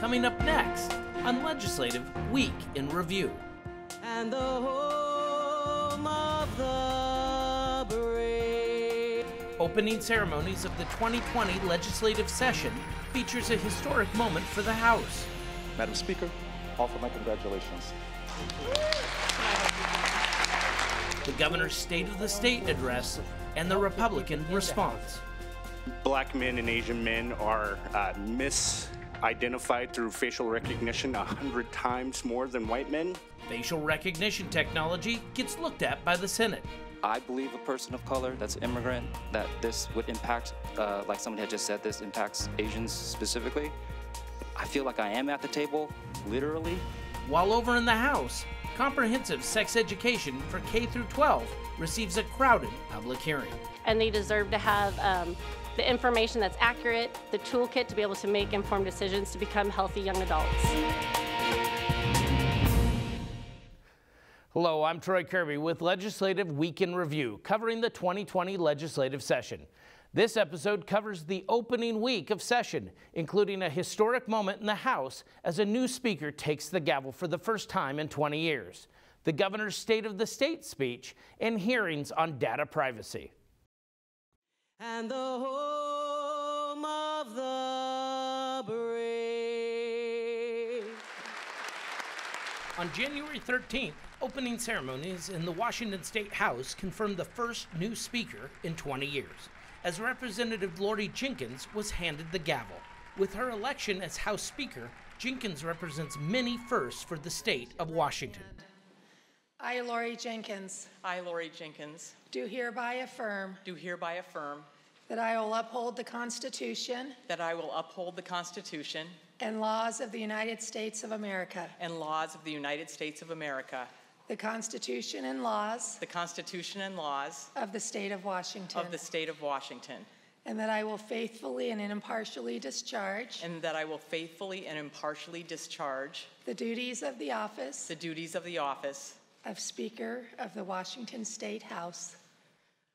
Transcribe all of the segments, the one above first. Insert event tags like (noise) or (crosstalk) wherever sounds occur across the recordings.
coming up next on Legislative Week in Review. And the home of the brave. Opening ceremonies of the 2020 legislative session features a historic moment for the House. Madam Speaker, offer my congratulations. The governor's State of the State address and the Republican response. Black men and Asian men are uh, misidentified through facial recognition a hundred times more than white men. Facial recognition technology gets looked at by the Senate. I believe a person of color that's immigrant, that this would impact, uh, like somebody had just said, this impacts Asians specifically. I feel like I am at the table, literally. While over in the House, comprehensive sex education for K through 12 receives a crowded public hearing. and they deserve to have um, the information that's accurate, the toolkit to be able to make informed decisions to become healthy young adults. Hello, I'm Troy Kirby with Legislative Week in Review, covering the 2020 legislative session. This episode covers the opening week of session, including a historic moment in the House as a new speaker takes the gavel for the first time in 20 years, the governor's State of the State speech, and hearings on data privacy. And the home of the brave. On January 13th, opening ceremonies in the Washington State House confirmed the first new speaker in 20 years, as Representative Laurie Jinkins was handed the gavel. With her election as House Speaker, Jinkins represents many firsts for the state of Washington. I, Laurie Jinkins, I, Laurie Jinkins, do hereby affirm do hereby affirm that I will uphold the Constitution that I will uphold the Constitution and laws of the United States of America, and laws of the United States of America, the Constitution and laws the Constitution and laws of the State of Washington, of the State of Washington, and that I will faithfully and impartially discharge and that I will faithfully and impartially discharge the duties of the office the duties of the office of Speaker of the Washington State House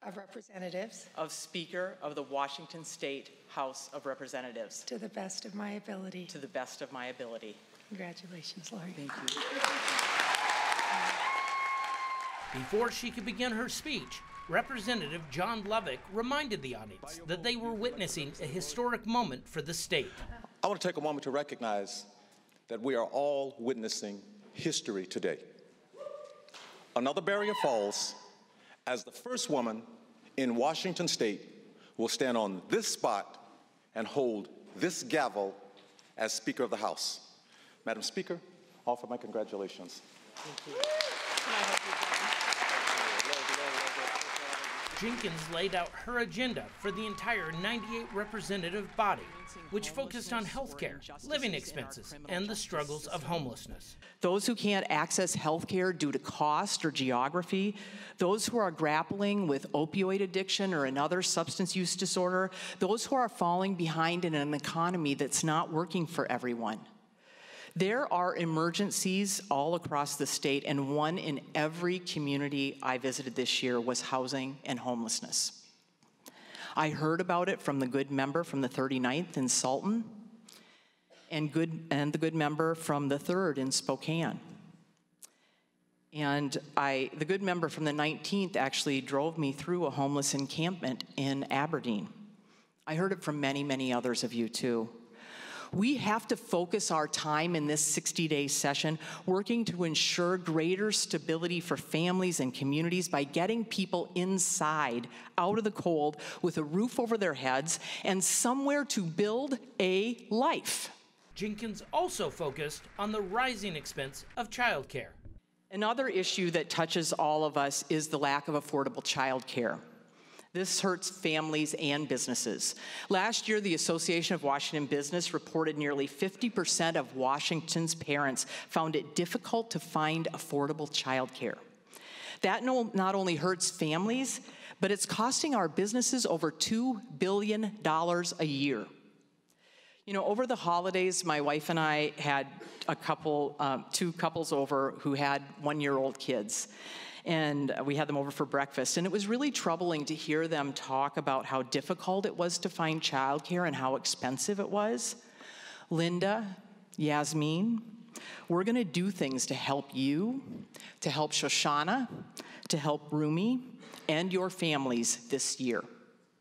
of Representatives of Speaker of the Washington State House of Representatives to the best of my ability. to the best of my ability. Congratulations, Laurie. Thank you. Before she could begin her speech, Representative John Lovick reminded the audience that they were witnessing a historic moment for the state. I want to take a moment to recognize that we are all witnessing history today. Another barrier falls as the first woman in Washington state will stand on this spot and hold this gavel as Speaker of the House. Madam Speaker, offer my congratulations. Jinkins laid out her agenda for the entire 98 representative body, which focused on health care, living expenses, and the struggles of homelessness. those who can't access health care due to cost or geography, those who are grappling with opioid addiction or another substance use disorder, those who are falling behind in an economy that's not working for everyone. There are emergencies all across the state, and one in every community I visited this year was housing and homelessness. I heard about it from the good member from the 39th in Sultan and good and the good member from the 3rd in Spokane. And I the good member from the 19th actually drove me through a homeless encampment in Aberdeen. I heard it from many, many others of you too. We have to focus our time in this 60 day session working to ensure greater stability for families and communities by getting people inside, out of the cold, with a roof over their heads and somewhere to build a life. Jinkins also focused on the rising expense of childcare. Another issue that touches all of us is the lack of affordable childcare. This hurts families and businesses. Last year, the Association of Washington Business reported nearly 50% of Washington's parents found it difficult to find affordable childcare. That no, not only hurts families, but it's costing our businesses over $2 billion a year. You know, over the holidays, my wife and I had a couple, um, two couples over who had one year old kids. And we had them over for breakfast. And it was really troubling to hear them talk about how difficult it was to find childcare and how expensive it was. Linda, Yasmin. We're going to do things to help you, to help Shoshana, to help Rumi, and your families this year.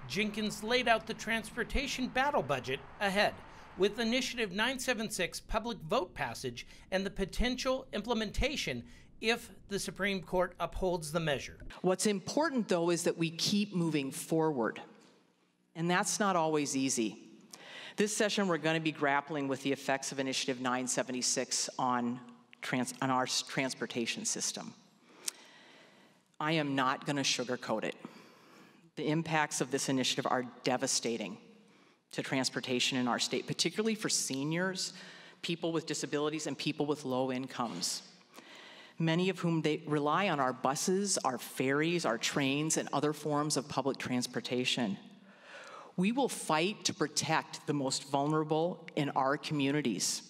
Jinkins laid out the transportation battle budget ahead with Initiative 976 public vote passage and the potential implementation if the Supreme Court upholds the measure. What's important, though, is that we keep moving forward. And that's not always easy. This session, we're going to be grappling with the effects of Initiative 976 on, trans- on our transportation system. I am not going to sugarcoat it. The impacts of this initiative are devastating to transportation in our state, particularly for seniors, people with disabilities, and people with low incomes. Many of whom they rely on our buses, our ferries, our trains, and other forms of public transportation. We will fight to protect the most vulnerable in our communities.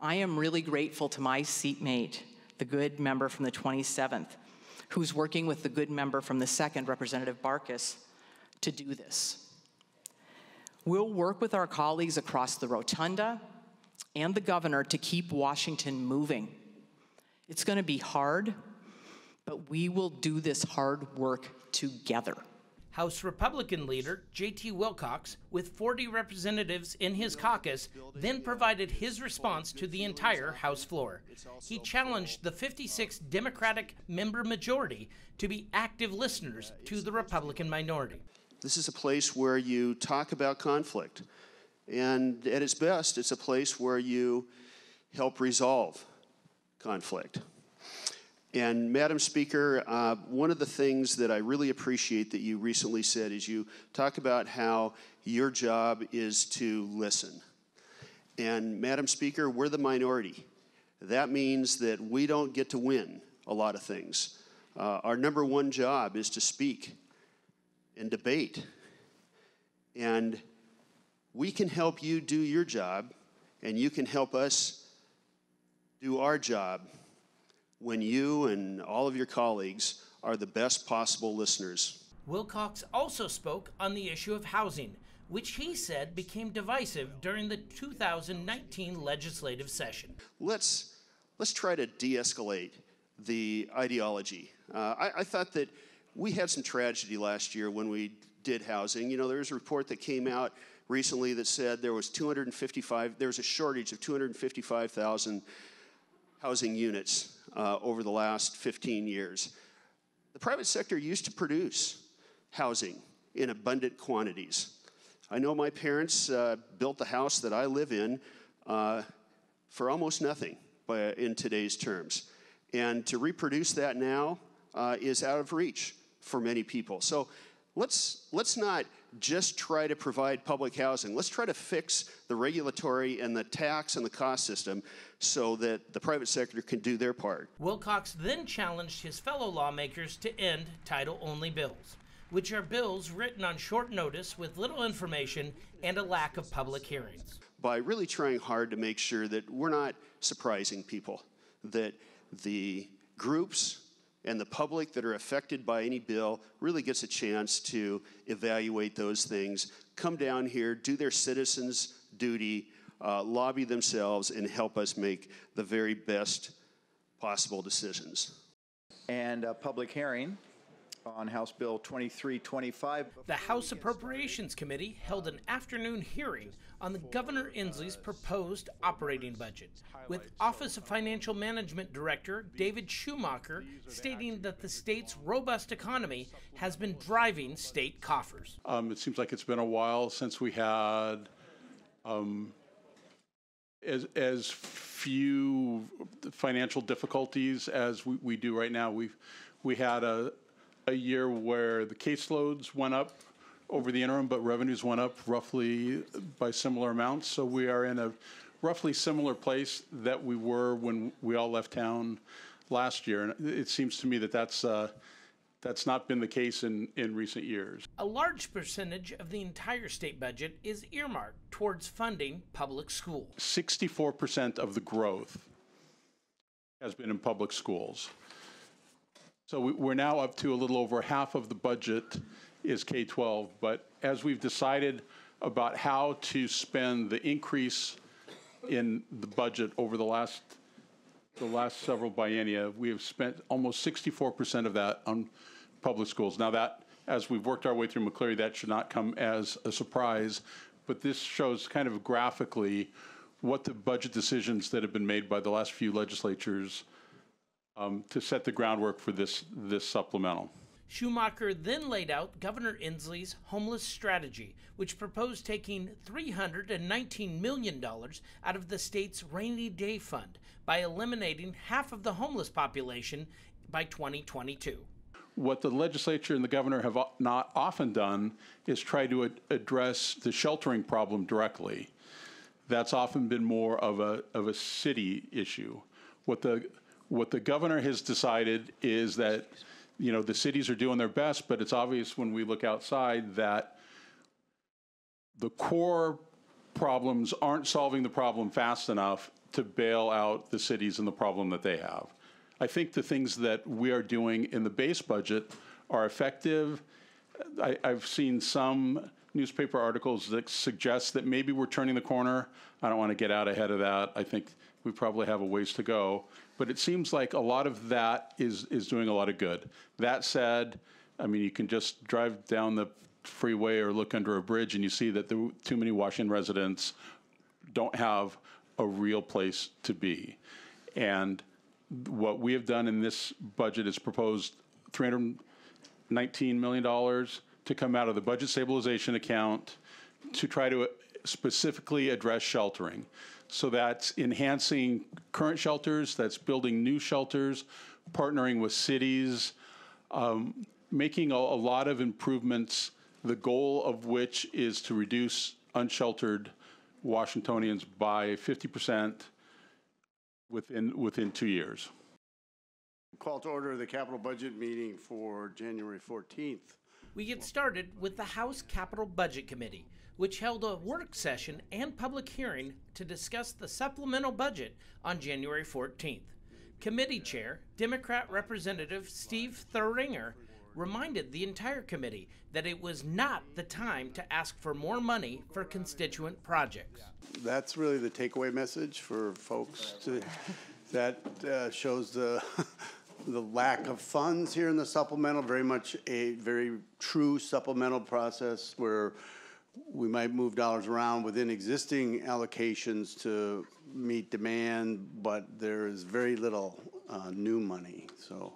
I am really grateful to my seatmate, the good member from the 27th, who's working with the good member from the 2nd, Representative Barkis, to do this. We'll work with our colleagues across the rotunda and the governor to keep Washington moving. It's going to be hard, but we will do this hard work together. House Republican leader J.T. Wilcox, with 40 representatives in his caucus, then provided his response to the entire House floor. He challenged the 56 Democratic member majority to be active listeners to the Republican minority. This is a place where you talk about conflict. And at its best, it's a place where you help resolve conflict. And Madam Speaker, uh, one of the things that I really appreciate that you recently said is you talk about how your job is to listen. And Madam Speaker, we're the minority. That means that we don't get to win a lot of things. Uh, our number one job is to speak and debate. And we can help you do your job, and you can help us do our job when you and all of your colleagues are the best possible listeners. Wilcox also spoke on the issue of housing, which he said became divisive during the 2019 legislative session. Let's, let's try to de escalate the ideology. Uh, I, I thought that we had some tragedy last year when we did housing. You know, there was a report that came out recently that said there was 255, there was a shortage of 255,000 housing units uh, over the last 15 years. The private sector used to produce housing in abundant quantities. I know my parents uh, built the house that I live in uh, for almost nothing by, in today's terms. And to reproduce that now uh, is out of reach for many people. So let's, let's not just try to provide public housing. Let's try to fix the regulatory and the tax and the cost system so that the private sector can do their part. Wilcox then challenged his fellow lawmakers to end title only bills, which are bills written on short notice with little information and a lack of public hearings. By really trying hard to make sure that we're not surprising people, that the groups and the public that are affected by any bill really gets a chance to evaluate those things, come down here, do their citizens' duty, uh, lobby themselves, and help us make the very best possible decisions. And a public hearing on House Bill 2325. The House Appropriations Committee held an afternoon hearing on the Governor Inslee's proposed operating budget, with Office of Financial Management Director David Schumacher stating that the state's robust economy has been driving state coffers. Um, it seems like it's been a while since we had um, as, as few financial difficulties as we, we do right now. We've we had a, a year where the caseloads went up over the interim, but revenues went up roughly by similar amounts. So we are in a roughly similar place that we were when we all left town last year. And it seems to me that that's uh, that's not been the case in, in recent years. A large percentage of the entire state budget is earmarked towards funding public schools. 64% of the growth has been in public schools. So we're now up to a little over half of the budget is K 12. But as we've decided about how to spend the increase in the budget over the last, the last several biennia, we have spent almost 64% of that on public schools. Now that, as we've worked our way through McCleary, that should not come as a surprise, but this shows kind of graphically what the budget decisions that have been made by the last few legislatures um, to set the groundwork for this, this supplemental. Schumacher then laid out Governor Inslee's homeless strategy, which proposed taking $319 million out of the state's rainy day fund by eliminating half of the homeless population by 2022. What the legislature and the governor have not often done is try to ad- address the sheltering problem directly. That's often been more of a, of a city issue. What the, what the governor has decided is that you know, the cities are doing their best, but it's obvious when we look outside that the core problems aren't solving the problem fast enough to bail out the cities and the problem that they have. I think the things that we are doing in the base budget are effective. I, have seen some newspaper articles that suggest that maybe we're turning the corner. I don't want to get out ahead of that. I think we probably have a ways to go. But it seems like a lot of that is, is doing a lot of good. That said, I mean, you can just drive down the freeway or look under a bridge and you see that the, too many Washington residents don't have a real place to be. And what we have done in this budget is proposed $319 million to come out of the budget stabilization account to try to specifically address sheltering. So that's enhancing current shelters, that's building new shelters, partnering with cities, um, making a, a lot of improvements, the goal of which is to reduce unsheltered Washingtonians by 50% within, within two years. Call to order the capital budget meeting for January 14th. We get started with the House Capital Budget Committee which held a work session and public hearing to discuss the supplemental budget on January 14th. Committee Chair, Democrat Representative Steve Tharinger, reminded the entire committee that it was not the time to ask for more money for constituent projects. That's really the takeaway message for folks. To, that uh, shows the (laughs) the lack of funds here in the supplemental. Very much a very true supplemental process where we might move dollars around within existing allocations to meet demand, but there is very little uh, new money. So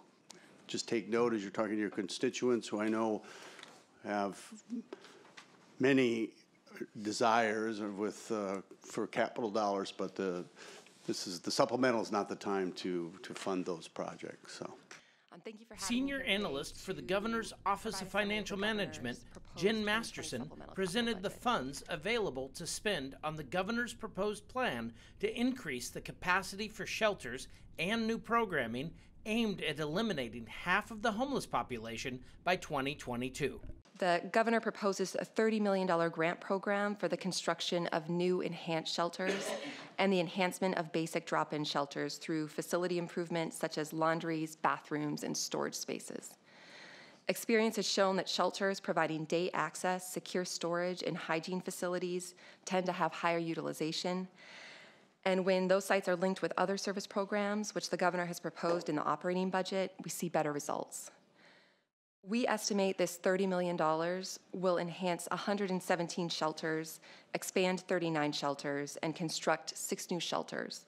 just take note as you're talking to your constituents, who I know have many desires with uh, for capital dollars, but the this is the supplemental is not the time to to fund those projects. So. Um, thank you for Senior analyst for the Governor's Office of Financial Management, Jen Masterson, presented the funds available to spend on the Governor's proposed plan to increase the capacity for shelters and new programming aimed at eliminating half of the homeless population by 2022 the governor proposes a $30 million grant program for the construction of new enhanced shelters and the enhancement of basic drop in shelters through facility improvements such as laundries, bathrooms, and storage spaces. Experience has shown that shelters providing day access, secure storage, and hygiene facilities tend to have higher utilization. And when those sites are linked with other service programs, which the governor has proposed in the operating budget, we see better results. We estimate this $30 million will enhance 117 shelters, expand 39 shelters, and construct six new shelters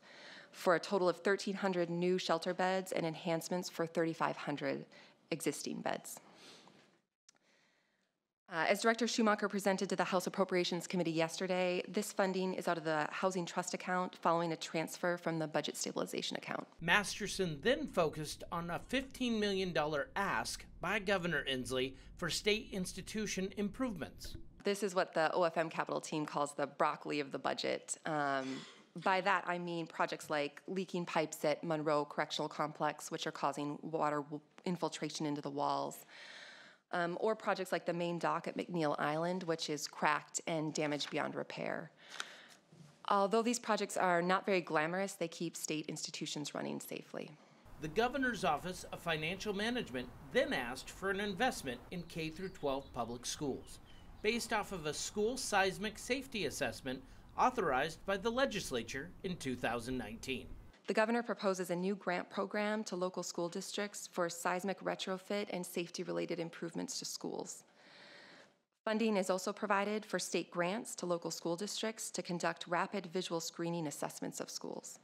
for a total of 1,300 new shelter beds and enhancements for 3,500 existing beds. Uh, as Director Schumacher presented to the House Appropriations Committee yesterday, this funding is out of the Housing Trust account following a transfer from the Budget Stabilization account. Masterson then focused on a $15 million ask by Governor Inslee for state institution improvements. This is what the OFM capital team calls the broccoli of the budget. Um, by that, I mean projects like leaking pipes at Monroe Correctional Complex, which are causing water infiltration into the walls um, or projects like the main dock at McNeil Island, which is cracked and damaged beyond repair. Although these projects are not very glamorous, they keep state institutions running safely. The Governor's Office of Financial Management then asked for an investment in K through 12 public schools. Based off of a school seismic safety assessment authorized by the legislature in 2019. The governor proposes a new grant program to local school districts for seismic retrofit and safety related improvements to schools. Funding is also provided for state grants to local school districts to conduct rapid visual screening assessments of schools.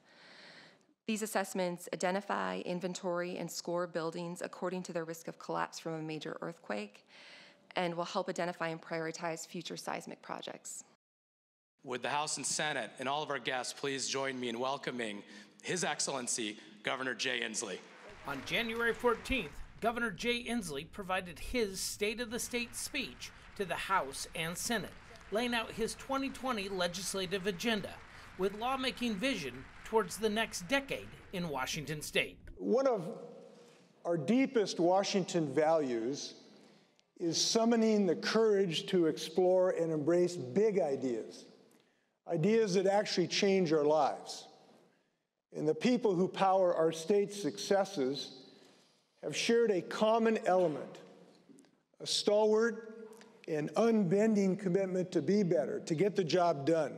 These assessments identify, inventory, and score buildings according to their risk of collapse from a major earthquake and will help identify and prioritize future seismic projects. Would the House and Senate and all of our guests please join me in welcoming His Excellency Governor Jay Inslee. On January 14th, Governor Jay Inslee provided his State of the State speech to the House and Senate, laying out his 2020 legislative agenda with lawmaking vision towards the next decade in Washington state. One of our deepest Washington values is summoning the courage to explore and embrace big ideas, ideas that actually change our lives. And the people who power our state's successes have shared a common element a stalwart and unbending commitment to be better, to get the job done.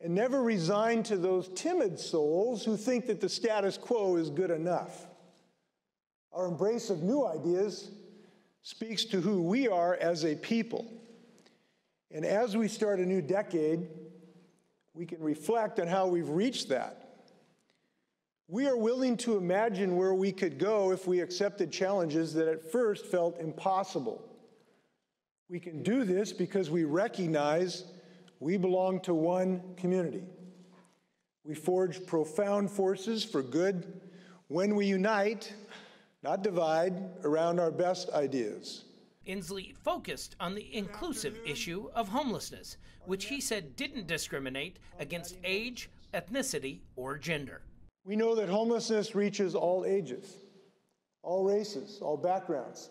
And never resign to those timid souls who think that the status quo is good enough. Our embrace of new ideas speaks to who we are as a people. And as we start a new decade, we can reflect on how we've reached that. We are willing to imagine where we could go if we accepted challenges that at first felt impossible. We can do this because we recognize we belong to one community. We forge profound forces for good when we unite, not divide, around our best ideas. Inslee focused on the inclusive issue of homelessness, which he said didn't discriminate against age, ethnicity, or gender. We know that homelessness reaches all ages, all races, all backgrounds.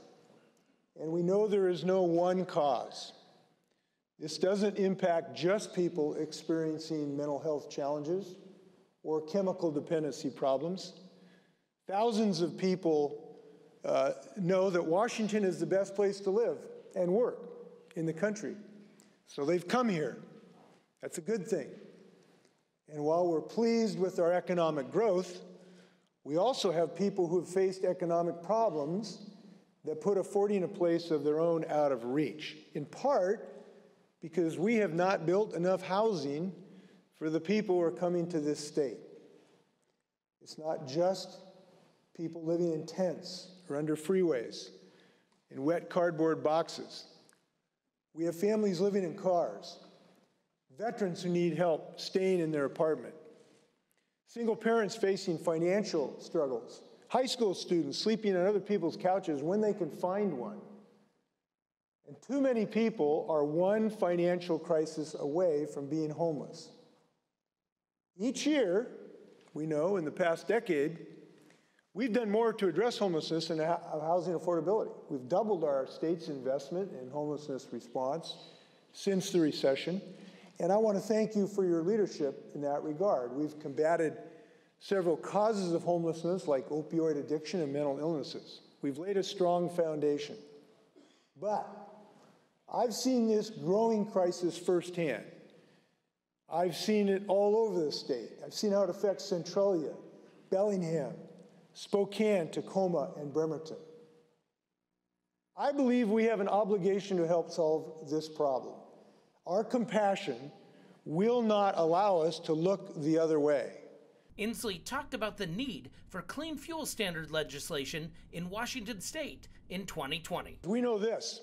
And we know there is no one cause. This doesn't impact just people experiencing mental health challenges or chemical dependency problems. Thousands of people uh, know that Washington is the best place to live and work in the country. So they've come here. That's a good thing. And while we're pleased with our economic growth, we also have people who have faced economic problems that put affording a place of their own out of reach, in part because we have not built enough housing for the people who are coming to this state. It's not just people living in tents or under freeways, in wet cardboard boxes. We have families living in cars veterans who need help staying in their apartment, single parents facing financial struggles, high school students sleeping on other people's couches when they can find one. And too many people are one financial crisis away from being homeless. Each year, we know in the past decade, we've done more to address homelessness and uh, housing affordability. We've doubled our state's investment in homelessness response since the recession. And I want to thank you for your leadership in that regard. We've combated several causes of homelessness like opioid addiction and mental illnesses. We've laid a strong foundation. But I've seen this growing crisis firsthand. I've seen it all over the state. I've seen how it affects Centralia, Bellingham, Spokane, Tacoma, and Bremerton. I believe we have an obligation to help solve this problem. Our compassion will not allow us to look the other way. Inslee talked about the need for clean fuel standard legislation in Washington state in 2020. We know this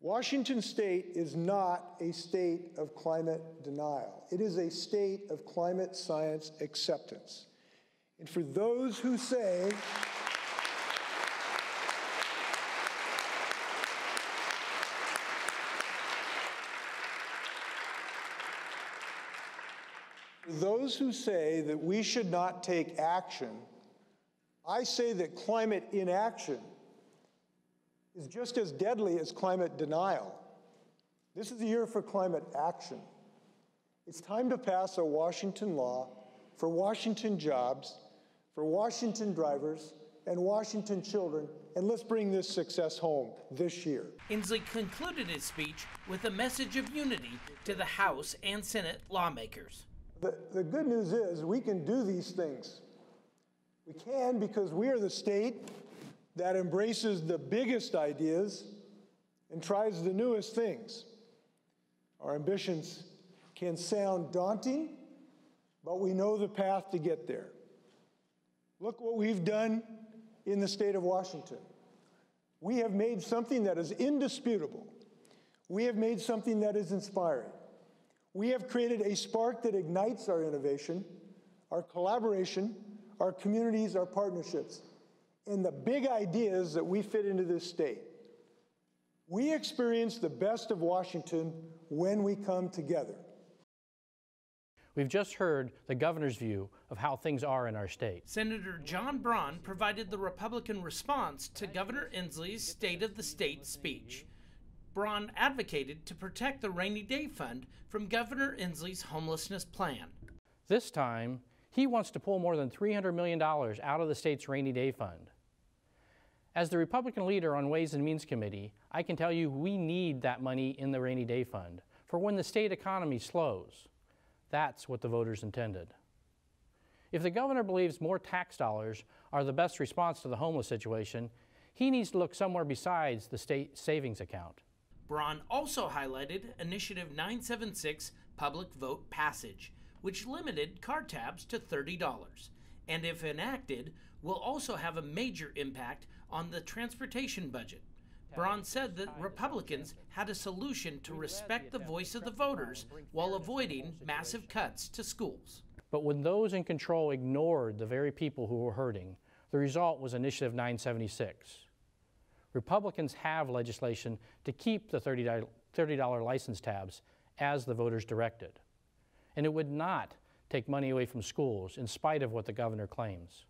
Washington state is not a state of climate denial, it is a state of climate science acceptance. And for those who say, those who say that we should not take action, I say that climate inaction is just as deadly as climate denial. This is the year for climate action. It's time to pass a Washington law for Washington jobs, for Washington drivers, and Washington children and let's bring this success home this year. Inslee concluded his speech with a message of unity to the House and Senate lawmakers. The, the good news is we can do these things. We can because we are the state that embraces the biggest ideas and tries the newest things. Our ambitions can sound daunting, but we know the path to get there. Look what we've done in the state of Washington. We have made something that is indisputable. We have made something that is inspiring. We have created a spark that ignites our innovation, our collaboration, our communities, our partnerships, and the big ideas that we fit into this state. We experience the best of Washington when we come together. We've just heard the governor's view of how things are in our state. Senator John Braun provided the Republican response to Governor Inslee's State of the State speech. Braun advocated to protect the rainy day fund from Governor Inslee's homelessness plan. This time, he wants to pull more than $300 million out of the state's rainy day fund. As the Republican leader on Ways and Means Committee, I can tell you we need that money in the rainy day fund for when the state economy slows. That's what the voters intended. If the governor believes more tax dollars are the best response to the homeless situation, he needs to look somewhere besides the state savings account. Braun also highlighted Initiative 976 Public Vote Passage, which limited car tabs to $30, and if enacted, will also have a major impact on the transportation budget. Braun said that Republicans had a solution to respect the voice of the voters while avoiding massive cuts to schools. But when those in control ignored the very people who were hurting, the result was Initiative 976. Republicans have legislation to keep the $30, $30 license tabs as the voters directed. And it would not take money away from schools in spite of what the governor claims.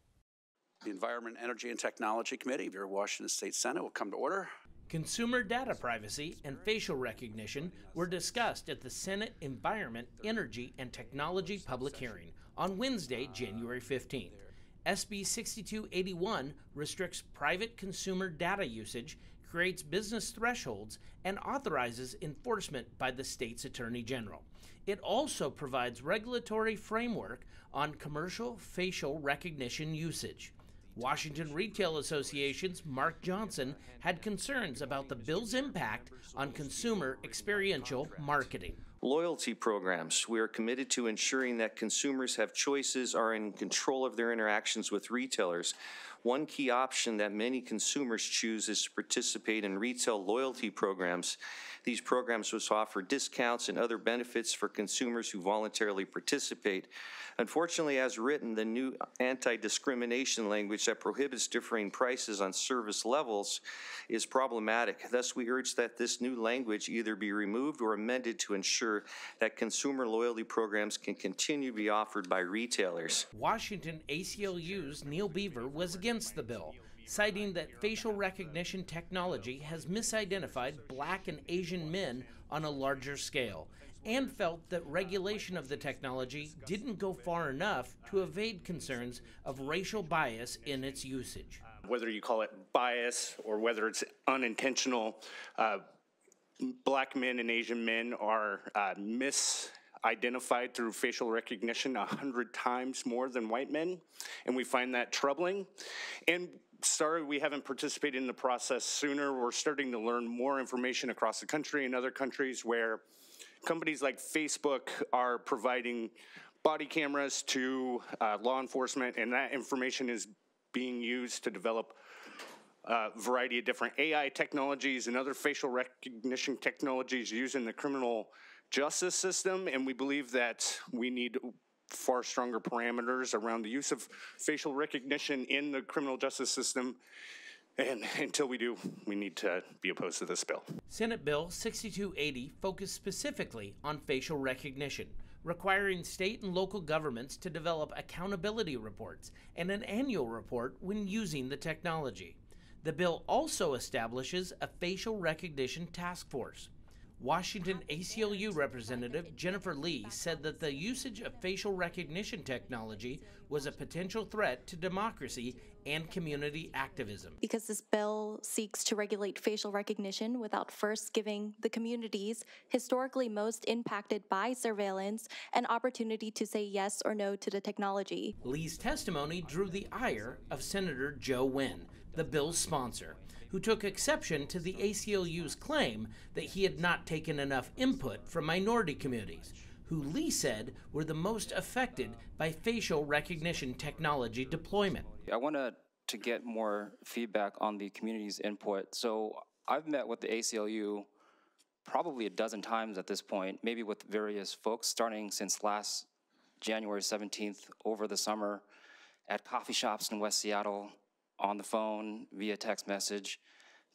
The Environment, Energy, and Technology Committee of your Washington State Senate will come to order. Consumer data privacy and facial recognition were discussed at the Senate Environment, Energy, and Technology public hearing on Wednesday, January 15th. SB 6281 restricts private consumer data usage, creates business thresholds, and authorizes enforcement by the state's attorney general. It also provides regulatory framework on commercial facial recognition usage. Washington Retail Association's Mark Johnson had concerns about the bill's impact on consumer experiential marketing. Loyalty programs. We are committed to ensuring that consumers have choices, are in control of their interactions with retailers. One key option that many consumers choose is to participate in retail loyalty programs. These programs will offer discounts and other benefits for consumers who voluntarily participate. Unfortunately, as written, the new anti-discrimination language that prohibits differing prices on service levels is problematic. Thus, we urge that this new language either be removed or amended to ensure that consumer loyalty programs can continue to be offered by retailers. Washington ACLU's Neil Beaver was against the bill citing that facial recognition technology has misidentified black and Asian men on a larger scale, and felt that regulation of the technology didn't go far enough to evade concerns of racial bias in its usage. Whether you call it bias or whether it's unintentional, uh, black men and Asian men are uh, mis identified through facial recognition a hundred times more than white men, and we find that troubling. And sorry we haven't participated in the process sooner. We're starting to learn more information across the country and other countries where companies like Facebook are providing body cameras to uh, law enforcement, and that information is being used to develop a uh, variety of different AI technologies and other facial recognition technologies used in the criminal justice system. And we believe that we need far stronger parameters around the use of facial recognition in the criminal justice system. And until we do, we need to be opposed to this bill. Senate Bill 6280 focused specifically on facial recognition, requiring state and local governments to develop accountability reports and an annual report when using the technology. The bill also establishes a facial recognition task force. Washington ACLU Representative Jennifer Lee said that the usage of facial recognition technology was a potential threat to democracy and community activism. Because this bill seeks to regulate facial recognition without first giving the communities historically most impacted by surveillance an opportunity to say yes or no to the technology. Lee's testimony drew the ire of Senator Joe Nguyen, the bill's sponsor who took exception to the ACLU's claim that he had not taken enough input from minority communities, who Lee said were the most affected by facial recognition technology deployment. I want to get more feedback on the community's input. So I've met with the ACLU probably a dozen times at this point, maybe with various folks, starting since last January 17th over the summer at coffee shops in West Seattle, on the phone, via text message.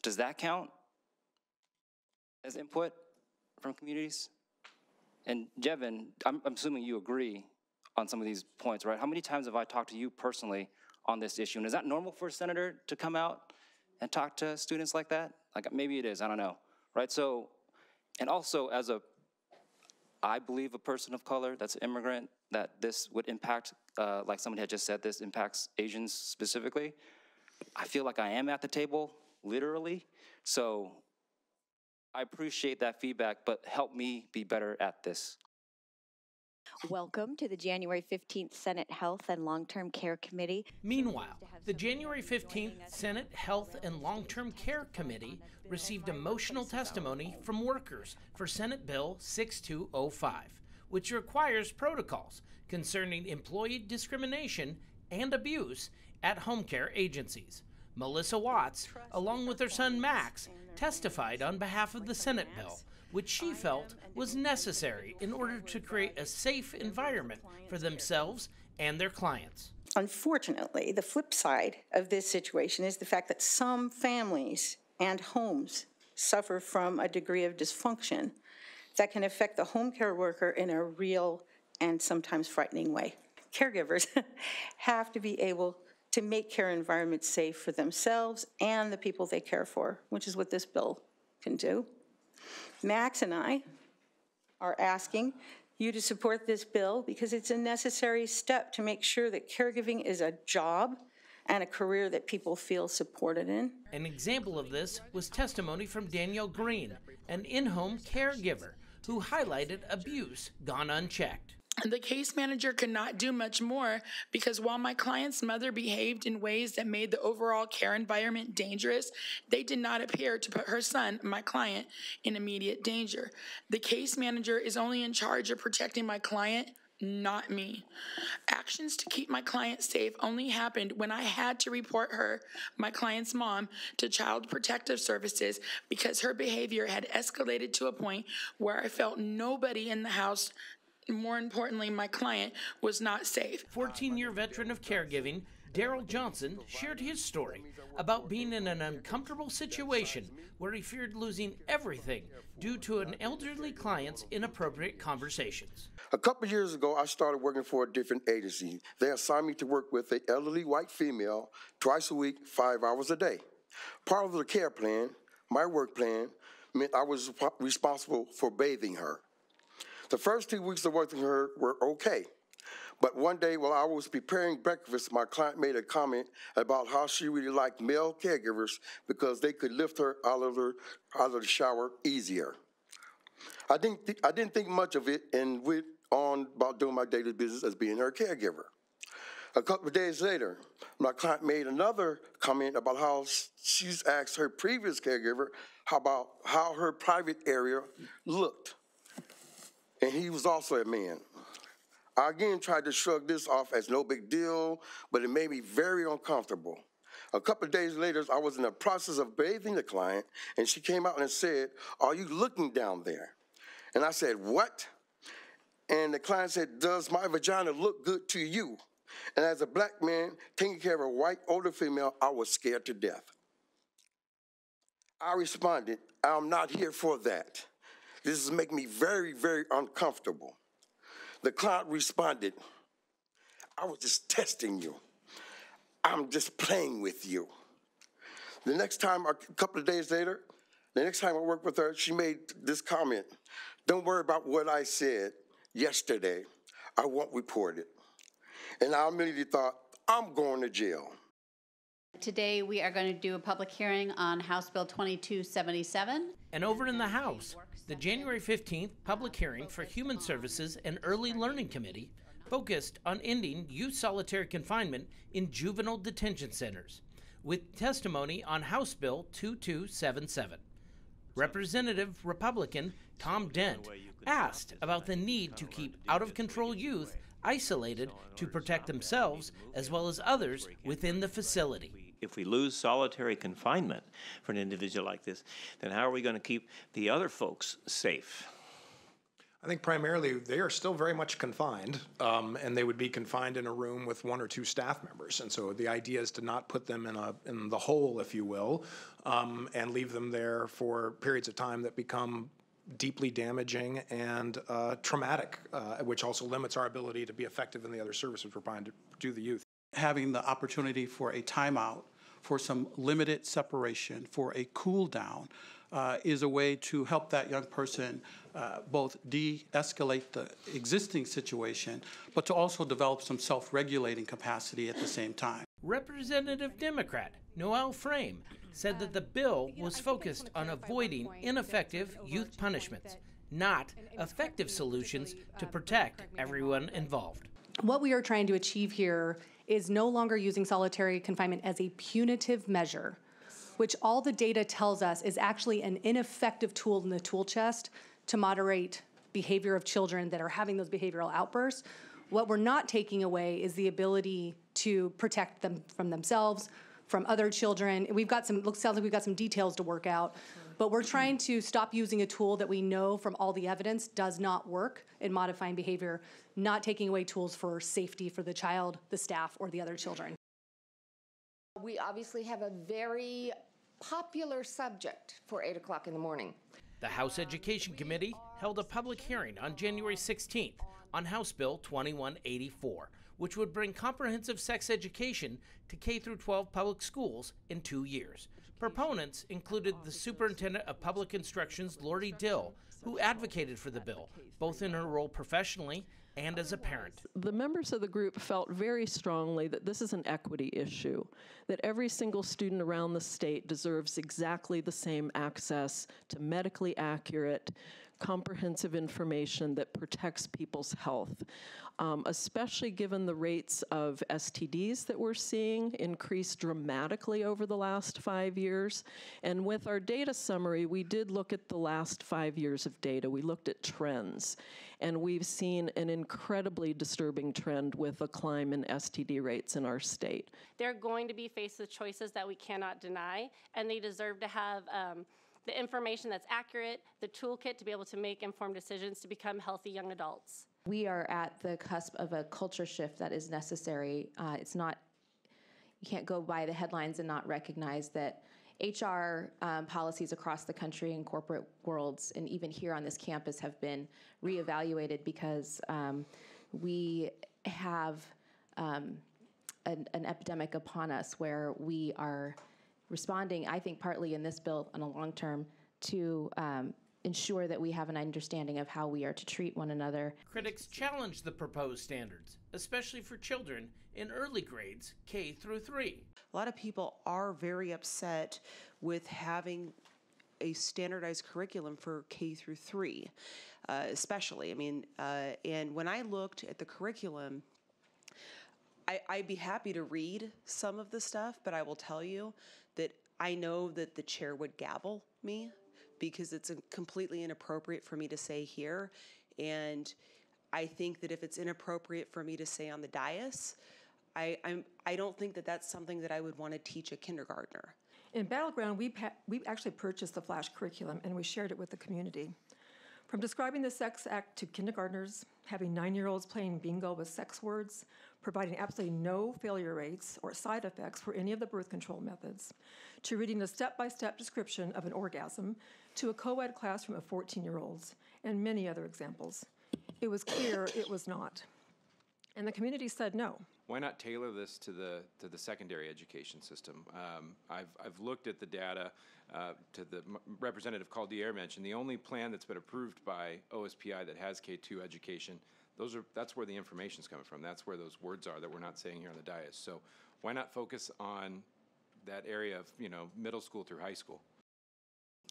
Does that count as input from communities? And Jevin, I'm, I'm assuming you agree on some of these points, right? How many times have I talked to you personally on this issue? And is that normal for a senator to come out and talk to students like that? Like maybe it is, I don't know, right? So, and also as a, I believe a person of color that's immigrant, that this would impact, uh, like somebody had just said, this impacts Asians specifically. I feel like I am at the table, literally. So I appreciate that feedback, but help me be better at this. Welcome to the January 15th Senate Health and Long-Term Care Committee. Meanwhile, the January 15th Senate Health and Long-Term Care Committee received emotional testimony from workers for Senate Bill 6205, which requires protocols concerning employee discrimination and abuse at home care agencies. Melissa Watts, along with her son Max, testified on behalf of the Senate bill, which she felt was necessary in order to create a safe environment for themselves and their clients. Unfortunately, the flip side of this situation is the fact that some families and homes suffer from a degree of dysfunction that can affect the home care worker in a real and sometimes frightening way. Caregivers (laughs) have to be able to make care environments safe for themselves and the people they care for, which is what this bill can do. Max and I are asking you to support this bill because it's a necessary step to make sure that caregiving is a job and a career that people feel supported in. An example of this was testimony from Danielle Green, an in home caregiver who highlighted abuse gone unchecked. The case manager could not do much more because while my client's mother behaved in ways that made the overall care environment dangerous, they did not appear to put her son, my client, in immediate danger. The case manager is only in charge of protecting my client, not me. Actions to keep my client safe only happened when I had to report her, my client's mom, to Child Protective Services because her behavior had escalated to a point where I felt nobody in the house more importantly, my client was not safe. 14 year veteran of caregiving, Daryl Johnson shared his story about being in an uncomfortable situation where he feared losing everything due to an elderly client's inappropriate conversations. A couple years ago, I started working for a different agency. They assigned me to work with an elderly white female twice a week, five hours a day. Part of the care plan, my work plan, meant I was responsible for bathing her. The first two weeks of working her were okay. But one day while I was preparing breakfast, my client made a comment about how she really liked male caregivers because they could lift her out of, her, out of the shower easier. I didn't, th- I didn't think much of it and went on about doing my daily business as being her caregiver. A couple of days later, my client made another comment about how she's asked her previous caregiver how about how her private area looked and he was also a man. I again tried to shrug this off as no big deal, but it made me very uncomfortable. A couple of days later, I was in the process of bathing the client, and she came out and said, Are you looking down there? And I said, What? And the client said, Does my vagina look good to you? And as a black man taking care of a white older female, I was scared to death. I responded, I'm not here for that. This is making me very, very uncomfortable. The client responded, I was just testing you. I'm just playing with you. The next time, a couple of days later, The next time I worked with her, she made this comment Don't worry about what I said yesterday, I won't report it. And I immediately thought, I'm going to jail. Today, we are going to do a public hearing on House Bill 2277. And over in the House, the January 15th public hearing for Human Services and Early Learning Committee focused on ending youth solitary confinement in juvenile detention centers, with testimony on House Bill 2277. Representative Republican Tom Dent asked about the need to keep out of control youth isolated to protect themselves as well as others within the facility. If we lose solitary confinement for an individual like this, then how are we going to keep the other folks safe? I think primarily they are still very much confined, um, and they would be confined in a room with one or two staff members. And so the idea is to not put them in a in the hole, if you will, um, and leave them there for periods of time that become deeply damaging and uh, traumatic, uh, which also limits our ability to be effective in the other services we're trying to do the youth. Having the opportunity for a timeout, for some limited separation, for a cool down, uh, is a way to help that young person uh, both de-escalate the existing situation, but to also develop some self-regulating capacity at the same time. Representative Democrat Noel Frame said that the bill was focused on avoiding ineffective youth punishments, not effective solutions to protect everyone involved. What we are trying to achieve here is no longer using solitary confinement as a punitive measure, which all the data tells us is actually an ineffective tool in the tool chest to moderate behavior of children that are having those behavioral outbursts. What we're not taking away is the ability to protect them from themselves, from other children. We've got some, looks, sounds like we've got some details to work out, but we're trying to stop using a tool that we know from all the evidence does not work in modifying behavior, not taking away tools for safety for the child, the staff, or the other children. We obviously have a very popular subject for 8 o'clock in the morning. The House Education Committee held a public hearing on January 16th on House Bill 2184, which would bring comprehensive sex education to K 12 public schools in 2 years. Proponents included the Superintendent of Public Instruction's Laurie Dils, who advocated for the bill, both in her role professionally and as a parent. The members of the group felt very strongly that this is an equity issue, that every single student around the state deserves exactly the same access to medically accurate, comprehensive information that protects people's health, um, especially given the rates of STDs that we're seeing increase dramatically over the last five years. And with our data summary, we did look at the last five years of data. We looked at trends, and we've seen an incredibly disturbing trend with a climb in STD rates in our state. They're going to be faced with choices that we cannot deny, and they deserve to have um, the information that's accurate, the toolkit to be able to make informed decisions to become healthy young adults. We are at the cusp of a culture shift that is necessary. Uh, it's not, you can't go by the headlines and not recognize that HR um, policies across the country and corporate worlds, and even here on this campus, have been reevaluated because um, we have um, an, an epidemic upon us where we are responding, I think, partly in this bill on a long term to um, ensure that we have an understanding of how we are to treat one another. Critics challenge the proposed standards, especially for children in early grades K through 3. A lot of people are very upset with having a standardized curriculum for K through 3, uh, especially. I mean, uh, and when I looked at the curriculum, I, I'd be happy to read some of the stuff, but I will tell you that I know that the chair would gavel me because it's completely inappropriate for me to say here. And I think that if it's inappropriate for me to say on the dais, I, I'm, I don't think that that's something that I would want to teach a kindergartner. In Battle Ground, we, we actually purchased the Flash curriculum and we shared it with the community. From describing the sex act to kindergartners, having nine year olds playing bingo with sex words, providing absolutely no failure rates or side effects for any of the birth control methods, to reading a step by step description of an orgasm to a co ed classroom of 14 year olds, and many other examples. It was clear (coughs) it was not. And the community said no. Why not tailor this to the, to the secondary education system? Um, I've, I've looked at the data uh, to the m- Representative Caldier mentioned, the only plan that's been approved by OSPI that has K-2 education, those are, that's where the information's coming from. That's where those words are that we're not saying here on the dais. So why not focus on that area of, you know, middle school through high school?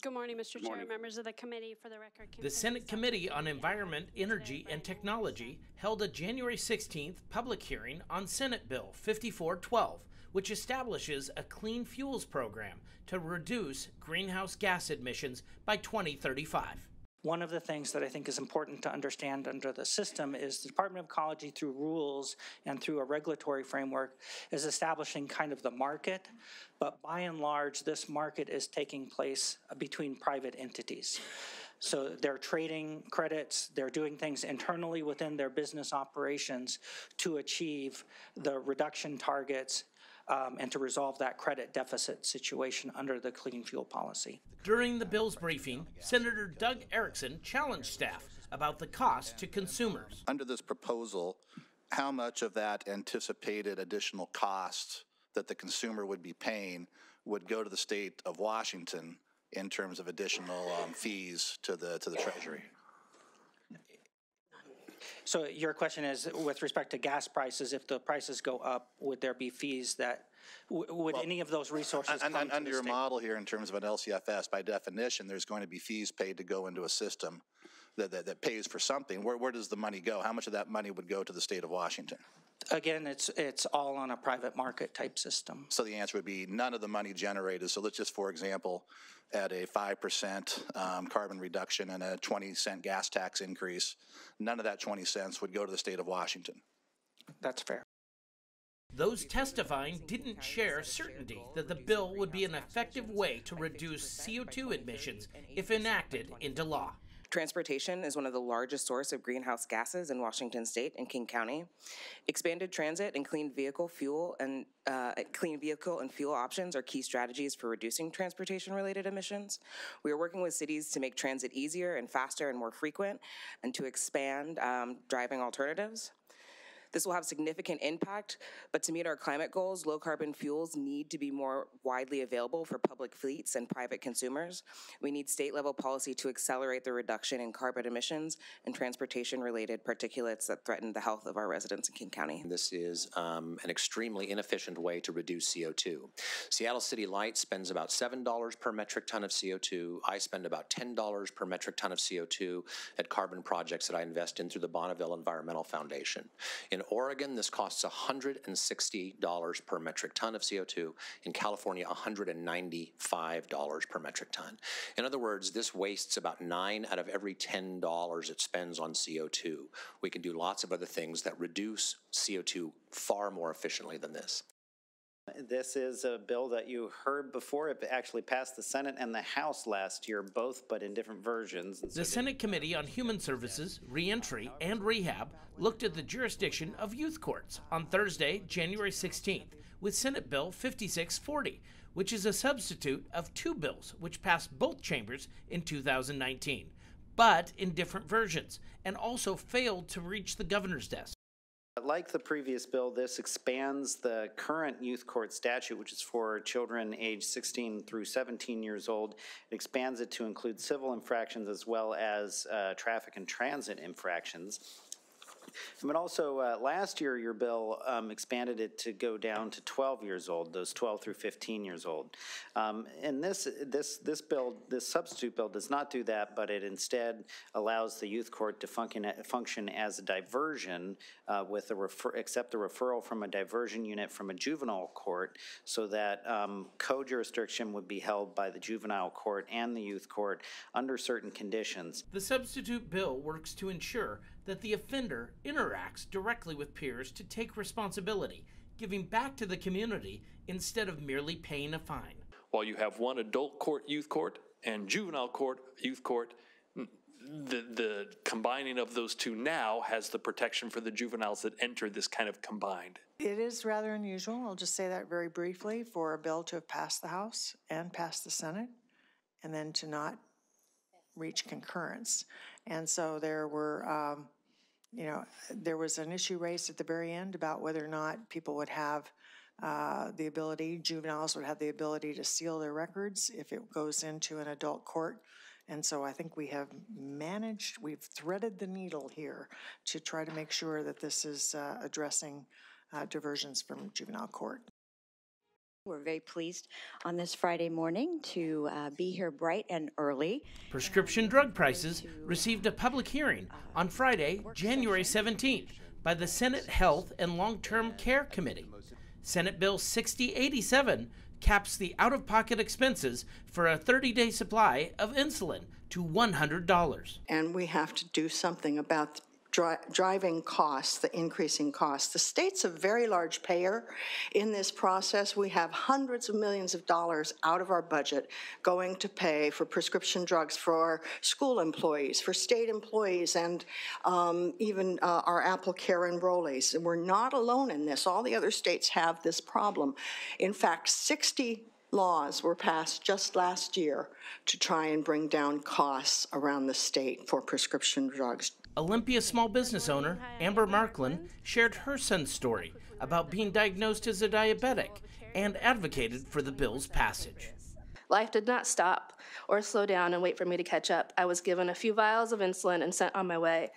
Good morning, Mr. Chair, morning. members of the committee. For the record, The Senate Committee on Environment, Energy, and Technology held a January 16th public hearing on Senate Bill 5412, which establishes a clean fuels program to reduce greenhouse gas emissions by 2035. One of the things that I think is important to understand under the system is the Department of Ecology, through rules and through a regulatory framework, is establishing kind of the market. But by and large, this market is taking place between private entities. So they're trading credits, they're doing things internally within their business operations to achieve the reduction targets um, and to resolve that credit deficit situation under the clean fuel policy. During the bill's briefing, Senator Doug Ericksen challenged staff about the cost to consumers. Under this proposal, how much of that anticipated additional cost that the consumer would be paying would go to the state of Washington in terms of additional um, fees to the to the Treasury? So your question is, with respect to gas prices, if the prices go up, would there be fees that, w- would any of those resources un- to Under your state? model here, in terms of an LCFS, by definition, there's going to be fees paid to go into a system that, that, that pays for something. Where, where does the money go? How much of that money would go to the state of Washington? Again, it's, it's all on a private market type system. So the answer would be none of the money generated. So let's just, for example, at a 5% um, carbon reduction and a 20 cent gas tax increase, none of that 20 cents would go to the state of Washington. That's fair. Those testifying didn't share certainty that the bill would be an effective way to reduce CO2 emissions if enacted into law. Transportation is one of the largest source of greenhouse gases in Washington State and King County. Expanded transit and clean vehicle fuel and uh, clean vehicle and fuel options are key strategies for reducing transportation-related emissions. We are working with cities to make transit easier and faster and more frequent, and to expand um, driving alternatives. This will have significant impact, but to meet our climate goals, low carbon fuels need to be more widely available for public fleets and private consumers. We need state level policy to accelerate the reduction in carbon emissions and transportation related particulates that threaten the health of our residents in King County. This is um, an extremely inefficient way to reduce CO2. Seattle City Light spends about $7 per metric ton of CO2. I spend about $10 per metric ton of CO2 at carbon projects that I invest in through the Bonneville Environmental Foundation. In Oregon, this costs $160 per metric ton of CO2. In California, $195 per metric ton. In other words, this wastes about nine out of every $10 it spends on CO2. We can do lots of other things that reduce CO2 far more efficiently than this. This is a bill that you heard before. It actually passed the Senate and the House last year, both but in different versions. So The Senate Committee on Human Services, Reentry, and Rehab looked at the jurisdiction of youth courts on Thursday, January 16th, with Senate Bill 5640, which is a substitute of two bills which passed both chambers in 2019, but in different versions, and also failed to reach the governor's desk. Like the previous bill, this expands the current youth court statute, which is for children aged 16 through 17 years old. It expands it to include civil infractions as well as uh, traffic and transit infractions. But also, uh, last year, your bill um, expanded it to go down to 12 years old, those 12 through 15 years old. Um, and this, this, this bill, this substitute bill does not do that, but it instead allows the youth court to function, function as a diversion uh, with a refer, accept a referral from a diversion unit from a juvenile court so that um, co-jurisdiction would be held by the juvenile court and the youth court under certain conditions. The substitute bill works to ensure that the offender interacts directly with peers to take responsibility, giving back to the community instead of merely paying a fine. While you have one adult court, youth court, and juvenile court, youth court, the, the combining of those two now has the protection for the juveniles that enter this kind of combined. It is rather unusual, I'll just say that very briefly, for a bill to have passed the House and passed the Senate, and then to not reach concurrence. And so there were um, you know, there was an issue raised at the very end about whether or not people would have uh, the ability, juveniles would have the ability to seal their records if it goes into an adult court. And so I think we have managed, we've threaded the needle here to try to make sure that this is uh, addressing uh, diversions from juvenile court. We're very pleased on this Friday morning to uh, be here bright and early. Prescription drug prices received a public hearing on Friday, January 17th, by the Senate Health and Long Term Care Committee. Senate Bill 6087 caps the out of pocket expenses for a 30 day supply of insulin to $100. And we have to do something about dri- driving costs, the increasing costs. The state's a very large payer in this process. We have hundreds of millions of dollars out of our budget going to pay for prescription drugs for our school employees, for state employees, and um, even uh, our Apple Care enrollees. And we're not alone in this. All the other states have this problem. In fact, 60 laws were passed just last year to try and bring down costs around the state for prescription drugs. Olympia small business owner Amber Marklin shared her son's story about being diagnosed as a diabetic and advocated for the bill's passage. Life did not stop or slow down and wait for me to catch up. I was given a few vials of insulin and sent on my way.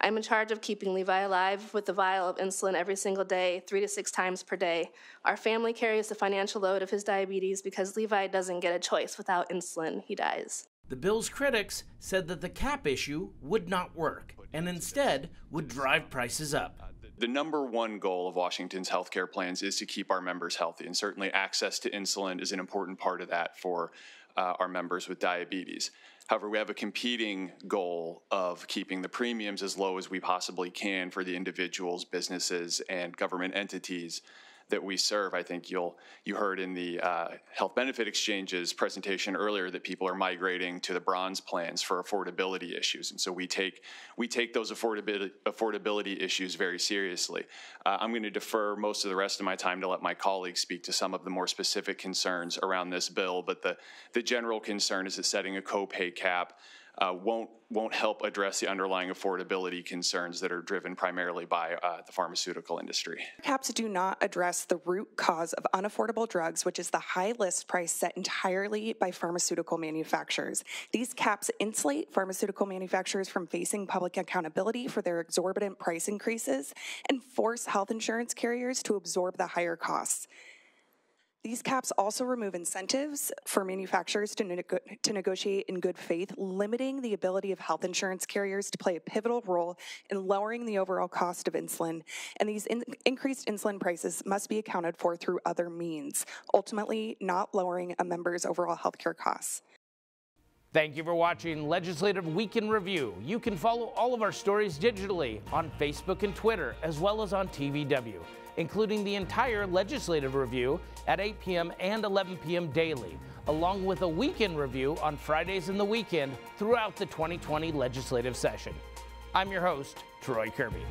I'm in charge of keeping Levi alive with a vial of insulin every single day, three to six times per day. Our family carries the financial load of his diabetes because Levi doesn't get a choice. Without insulin, he dies. The bill's critics said that the cap issue would not work and instead would drive prices up. The number one goal of Washington's healthcare plans is to keep our members healthy, and certainly access to insulin is an important part of that for uh, our members with diabetes. However, we have a competing goal of keeping the premiums as low as we possibly can for the individuals, businesses, and government entities that we serve. I think you'll you heard in the uh, health benefit exchanges presentation earlier that people are migrating to the bronze plans for affordability issues, and so we take we take those affordability affordability issues very seriously. Uh, I'm going to defer most of the rest of my time to let my colleagues speak to some of the more specific concerns around this bill, but the the general concern is that setting a copay cap uh, won't won't help address the underlying affordability concerns that are driven primarily by uh, the pharmaceutical industry. Caps do not address the root cause of unaffordable drugs, which is the high list price set entirely by pharmaceutical manufacturers. These caps insulate pharmaceutical manufacturers from facing public accountability for their exorbitant price increases and force health insurance carriers to absorb the higher costs. These caps also remove incentives for manufacturers to, to negotiate in good faith, limiting the ability of health insurance carriers to play a pivotal role in lowering the overall cost of insulin. And these in- increased insulin prices must be accounted for through other means, ultimately, not lowering a member's overall healthcare costs. Thank you for watching Legislative Week in Review. You can follow all of our stories digitally on Facebook and Twitter, as well as on TVW including the entire legislative review at 8 p.m. and 11 p.m. daily, along with a weekend review on Fridays and the weekend throughout the 2020 legislative session. I'm your host, Troy Kirby.